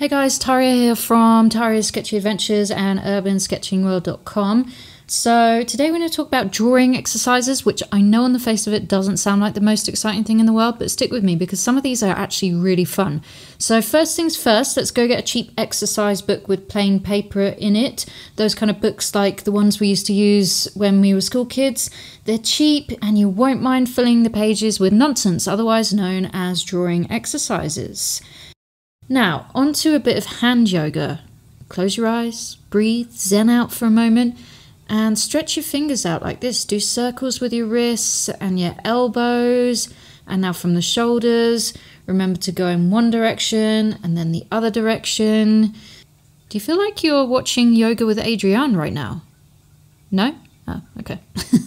Hey guys, Taria here from Taria's Sketchy Adventures and UrbanSketchingWorld.com. So today we're going to talk about drawing exercises, which I know on the face of it doesn't sound like the most exciting thing in the world, but stick with me because some of these are actually really fun. So first things first, let's go get a cheap exercise book with plain paper in it. Those kind of books like the ones we used to use when we were school kids. They're cheap and you won't mind filling the pages with nonsense, otherwise known as drawing exercises. Now, onto a bit of hand yoga. Close your eyes, breathe, zen out for a moment, and stretch your fingers out like this. Do circles with your wrists and your elbows. And now from the shoulders, remember to go in one direction and then the other direction. Do you feel like you're watching Yoga with Adriene right now? No? Oh, okay.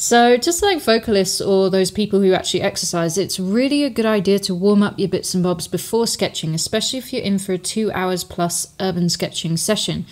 So, just like vocalists or those people who actually exercise, it's really a good idea to warm up your bits and bobs before sketching, especially if you're in for a two hours plus urban sketching session.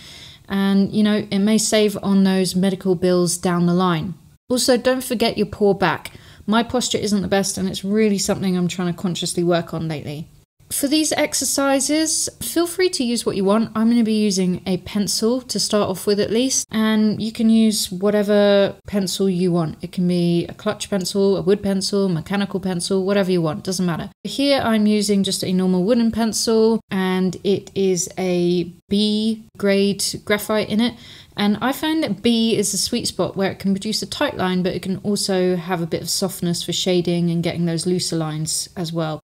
And, you know, it may save on those medical bills down the line. Also, don't forget your poor back. My posture isn't the best, and it's really something I'm trying to consciously work on lately. For these exercises, feel free to use what you want. I'm going to be using a pencil to start off with at least, and you can use whatever pencil you want. It can be a clutch pencil, a wood pencil, mechanical pencil, whatever you want, doesn't matter. Here I'm using just a normal wooden pencil, and it is a B grade graphite in it. And I find that B is a sweet spot where it can produce a tight line, but it can also have a bit of softness for shading and getting those looser lines as well.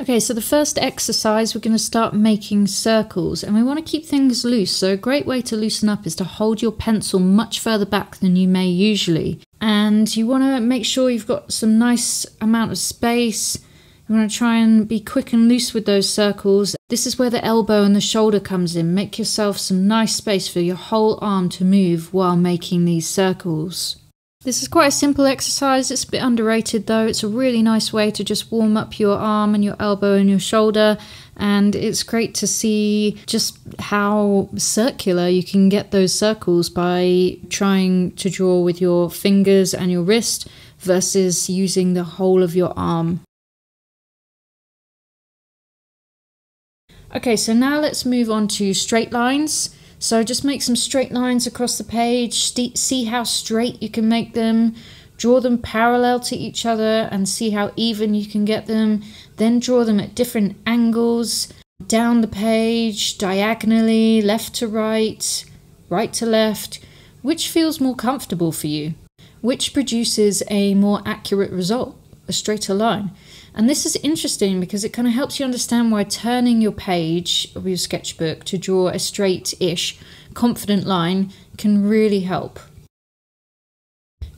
Okay, so the first exercise, we're going to start making circles and we want to keep things loose. So, a great way to loosen up is to hold your pencil much further back than you may usually. And you want to make sure you've got some nice amount of space. You want to try and be quick and loose with those circles. This is where the elbow and the shoulder comes in. Make yourself some nice space for your whole arm to move while making these circles. This is quite a simple exercise. It's a bit underrated though. It's a really nice way to just warm up your arm and your elbow and your shoulder. And it's great to see just how circular you can get those circles by trying to draw with your fingers and your wrist versus using the whole of your arm. Okay, so now let's move on to straight lines. So just make some straight lines across the page, see how straight you can make them, draw them parallel to each other and see how even you can get them. Then draw them at different angles, down the page, diagonally, left to right, right to left. Which feels more comfortable for you? Which produces a more accurate result, a straighter line? And this is interesting because it kind of helps you understand why turning your page of your sketchbook to draw a straight ish, confident line can really help.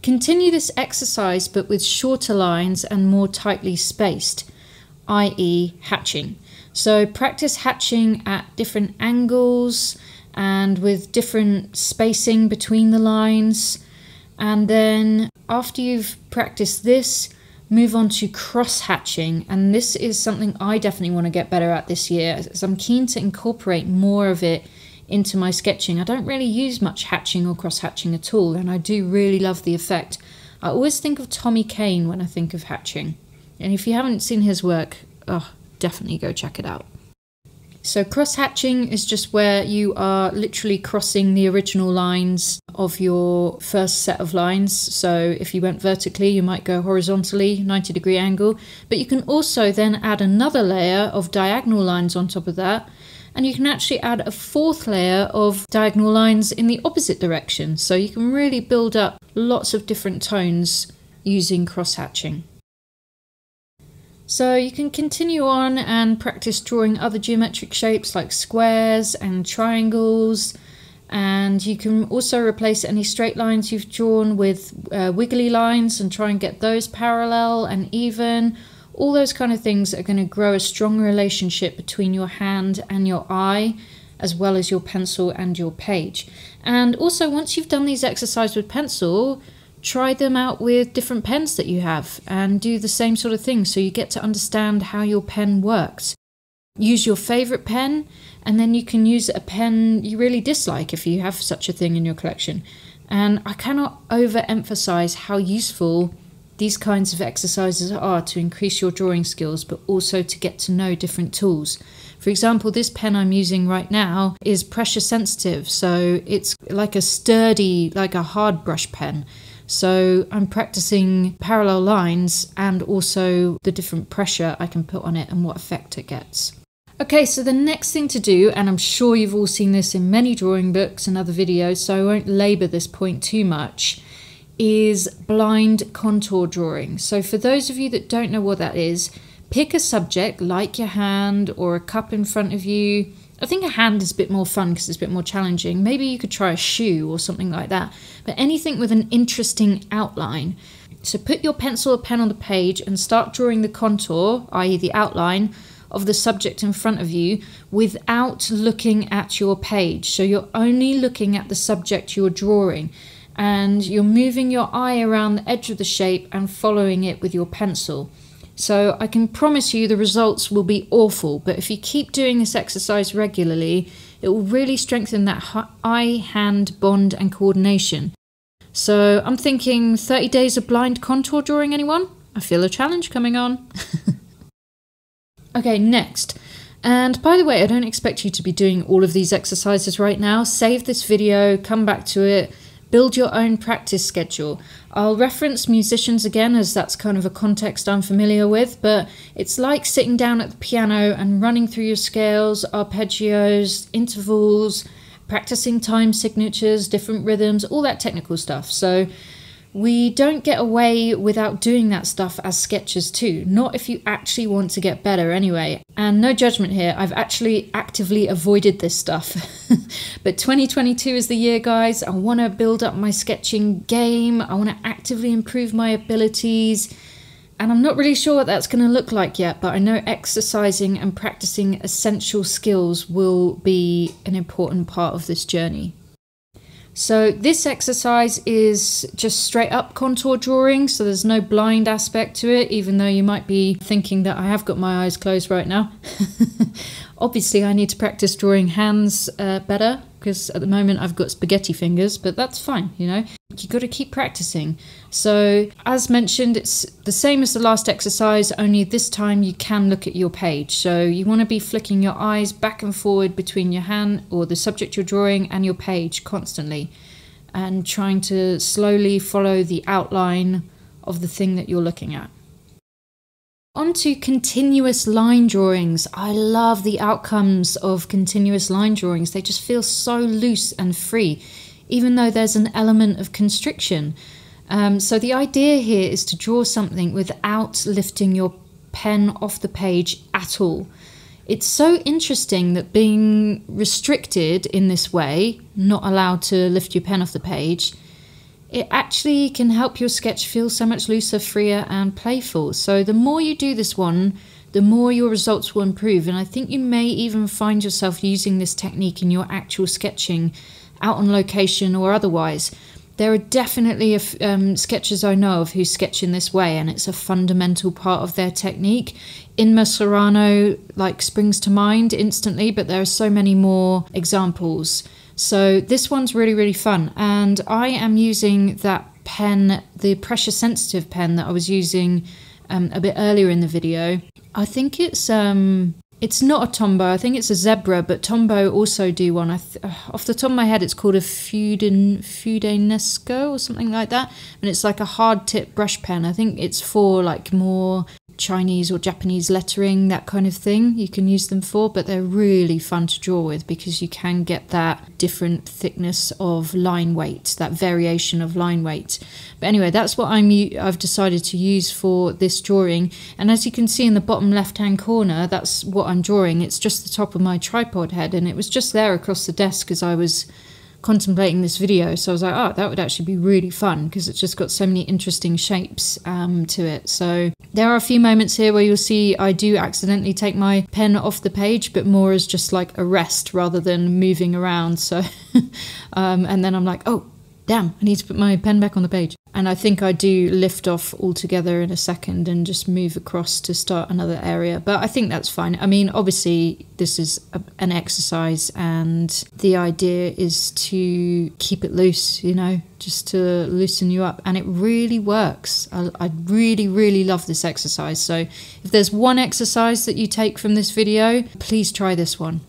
Continue this exercise but with shorter lines and more tightly spaced, i.e., hatching. So practice hatching at different angles and with different spacing between the lines. And then after you've practiced this, move on to cross hatching. And this is something I definitely want to get better at this year, as I'm keen to incorporate more of it into my sketching. I don't really use much hatching or cross hatching at all, and I do really love the effect. I always think of Tommy Kane when I think of hatching. And if you haven't seen his work, oh, definitely go check it out. So cross hatching is just where you are literally crossing the original lines of your first set of lines. So if you went vertically, you might go horizontally, 90 degree angle. But you can also then add another layer of diagonal lines on top of that. And you can actually add a fourth layer of diagonal lines in the opposite direction. So you can really build up lots of different tones using cross hatching. So you can continue on and practice drawing other geometric shapes like squares and triangles and you can also replace any straight lines you've drawn with uh, wiggly lines and try and get those parallel and even. All those kind of things are going to grow a strong relationship between your hand and your eye as well as your pencil and your page. And also once you've done these exercises with pencil, try them out with different pens that you have and do the same sort of thing so you get to understand how your pen works. Use your favorite pen, and then you can use a pen you really dislike if you have such a thing in your collection. And I cannot overemphasize how useful these kinds of exercises are to increase your drawing skills, but also to get to know different tools. For example, this pen I'm using right now is pressure sensitive, so it's like a sturdy, like a hard brush pen. So I'm practicing parallel lines and also the different pressure I can put on it and what effect it gets. Okay, so the next thing to do, and I'm sure you've all seen this in many drawing books and other videos, so I won't labour this point too much, is blind contour drawing. So for those of you that don't know what that is, pick a subject like your hand or a cup in front of you. I think a hand is a bit more fun because it's a bit more challenging. Maybe you could try a shoe or something like that. But anything with an interesting outline. So put your pencil or pen on the page and start drawing the contour, i.e., the outline of the subject in front of you without looking at your page. So you're only looking at the subject you're drawing and you're moving your eye around the edge of the shape and following it with your pencil. So I can promise you the results will be awful, but if you keep doing this exercise regularly, it will really strengthen that eye hand bond and coordination. So I'm thinking 30 days of blind contour drawing, anyone? I feel a challenge coming on. Okay, next. And by the way, I don't expect you to be doing all of these exercises right now. Save this video, come back to it, build your own practice schedule. I'll reference musicians again as that's kind of a context I'm familiar with, but it's like sitting down at the piano and running through your scales, arpeggios, intervals, practicing time signatures, different rhythms, all that technical stuff. So we don't get away without doing that stuff as sketchers too, not if you actually want to get better anyway. And no judgment here, I've actually actively avoided this stuff. but 2022 is the year, guys. I want to build up my sketching game, I want to actively improve my abilities. And I'm not really sure what that's going to look like yet, but I know exercising and practicing essential skills will be an important part of this journey. So this exercise is just straight up contour drawing, so there's no blind aspect to it, even though you might be thinking that I have got my eyes closed right now. Obviously, I need to practice drawing hands uh, better because at the moment I've got spaghetti fingers, but that's fine, you know. You got to keep practicing. So, as mentioned, it's the same as the last exercise, only this time you can look at your page. So, you want to be flicking your eyes back and forward between your hand or the subject you're drawing and your page constantly and trying to slowly follow the outline of the thing that you're looking at. On to continuous line drawings. I love the outcomes of continuous line drawings. They just feel so loose and free, even though there's an element of constriction. Um, so, the idea here is to draw something without lifting your pen off the page at all. It's so interesting that being restricted in this way, not allowed to lift your pen off the page, it actually can help your sketch feel so much looser, freer, and playful. So, the more you do this one, the more your results will improve. And I think you may even find yourself using this technique in your actual sketching out on location or otherwise. There are definitely um, sketchers I know of who sketch in this way, and it's a fundamental part of their technique. Inma Serrano like springs to mind instantly, but there are so many more examples. So this one's really, really fun. And I am using that pen, the pressure sensitive pen that I was using um, a bit earlier in the video. I think it's um, it's not a Tombow. I think it's a Zebra, but Tombow also do one. I uh, off the top of my head, it's called a Fuden Fudenesco or something like that, and it's like a hard tip brush pen. I think it's for like more Chinese or Japanese lettering, that kind of thing, you can use them for, but they're really fun to draw with because you can get that different thickness of line weight, that variation of line weight. But anyway, that's what I'm I've decided to use for this drawing. And as you can see in the bottom left-hand corner, that's what I'm drawing. It's just the top of my tripod head, and it was just there across the desk as I was contemplating this video. So I was like, oh, that would actually be really fun because it's just got so many interesting shapes um, to it. So there are a few moments here where you'll see I do accidentally take my pen off the page, but more as just like a rest rather than moving around. So, um, and then I'm like, oh, Damn, I need to put my pen back on the page. And I think I do lift off altogether in a second and just move across to start another area. But I think that's fine. I mean, obviously, this is a, an exercise, and the idea is to keep it loose, you know, just to loosen you up. And it really works. I, I really, really love this exercise. So if there's one exercise that you take from this video, please try this one.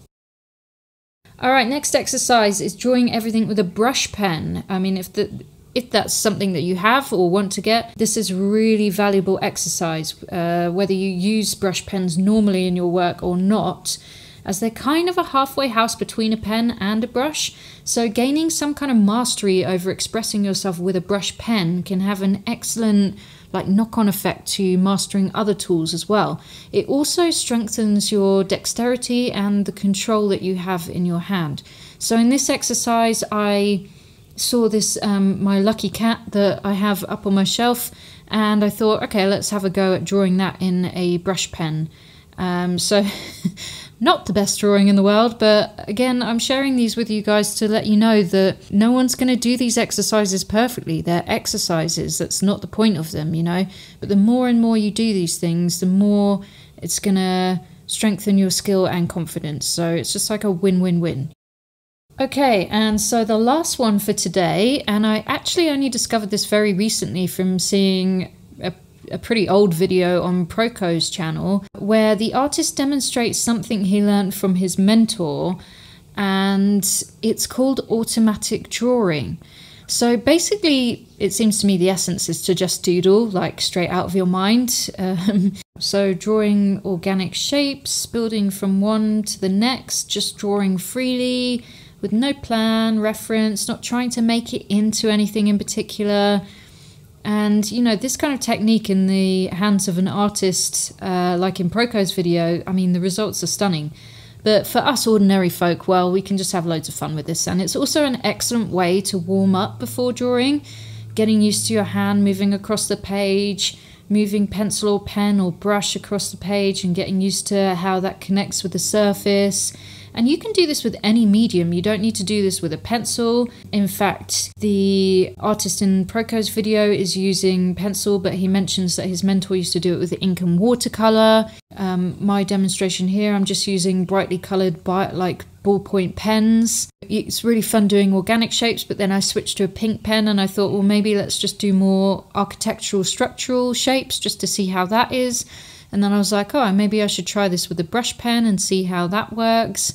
All right, next exercise is drawing everything with a brush pen. I mean, if the if that's something that you have or want to get, this is really valuable exercise. Uh, whether you use brush pens normally in your work or not, as they're kind of a halfway house between a pen and a brush. So, gaining some kind of mastery over expressing yourself with a brush pen can have an excellent like knock-on effect to mastering other tools as well. It also strengthens your dexterity and the control that you have in your hand. So in this exercise, I saw this um, my lucky cat that I have up on my shelf, and I thought, okay, let's have a go at drawing that in a brush pen. Um, so, not the best drawing in the world, but again, I'm sharing these with you guys to let you know that no one's going to do these exercises perfectly. They're exercises, that's not the point of them, you know. But the more and more you do these things, the more it's going to strengthen your skill and confidence. So, it's just like a win win win. Okay, and so the last one for today, and I actually only discovered this very recently from seeing a, pretty old video on Proko's channel, where the artist demonstrates something he learned from his mentor, and it's called automatic drawing. So basically, it seems to me the essence is to just doodle, like straight out of your mind. Um, so, drawing organic shapes, building from one to the next, just drawing freely with no plan, reference, not trying to make it into anything in particular. And you know, this kind of technique in the hands of an artist, uh, like in Proko's video, I mean, the results are stunning. But for us ordinary folk, well, we can just have loads of fun with this. And it's also an excellent way to warm up before drawing, getting used to your hand moving across the page, moving pencil or pen or brush across the page, and getting used to how that connects with the surface and you can do this with any medium. You don't need to do this with a pencil. In fact, the artist in Proko's video is using pencil, but he mentions that his mentor used to do it with ink and watercolor. Um, my demonstration here, I'm just using brightly colored like ballpoint pens. It's really fun doing organic shapes, but then I switched to a pink pen and I thought, well, maybe let's just do more architectural structural shapes just to see how that is. And then I was like, oh, maybe I should try this with a brush pen and see how that works.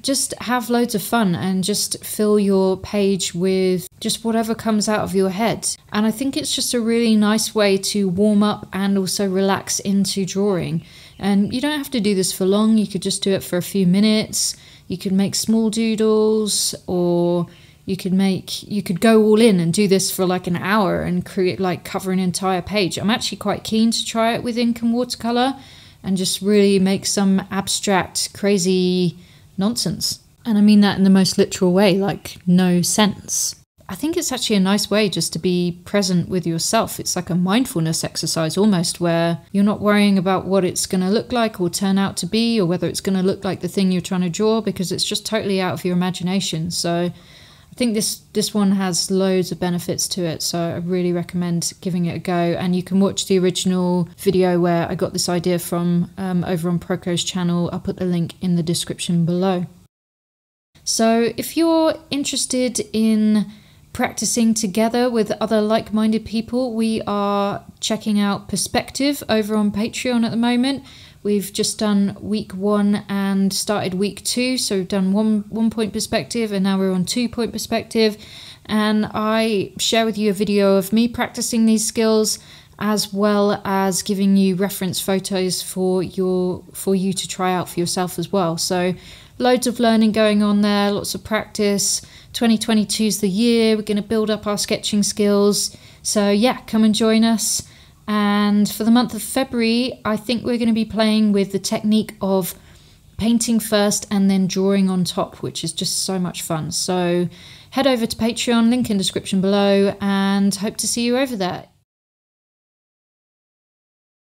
Just have loads of fun and just fill your page with just whatever comes out of your head. And I think it's just a really nice way to warm up and also relax into drawing. And you don't have to do this for long, you could just do it for a few minutes. You could make small doodles or you could make you could go all in and do this for like an hour and create like cover an entire page. I'm actually quite keen to try it with ink and watercolor and just really make some abstract crazy nonsense. And i mean that in the most literal way like no sense. I think it's actually a nice way just to be present with yourself. It's like a mindfulness exercise almost where you're not worrying about what it's going to look like or turn out to be or whether it's going to look like the thing you're trying to draw because it's just totally out of your imagination. So I think this this one has loads of benefits to it, so I really recommend giving it a go. And you can watch the original video where I got this idea from um, over on Proko's channel. I'll put the link in the description below. So if you're interested in practicing together with other like-minded people, we are checking out Perspective over on Patreon at the moment. We've just done week one and started week two. So we've done one one point perspective and now we're on two point perspective. And I share with you a video of me practicing these skills as well as giving you reference photos for your for you to try out for yourself as well. So loads of learning going on there, lots of practice. 2022 is the year. We're going to build up our sketching skills. So yeah, come and join us. And for the month of February, I think we're going to be playing with the technique of painting first and then drawing on top, which is just so much fun. So head over to Patreon, link in description below, and hope to see you over there.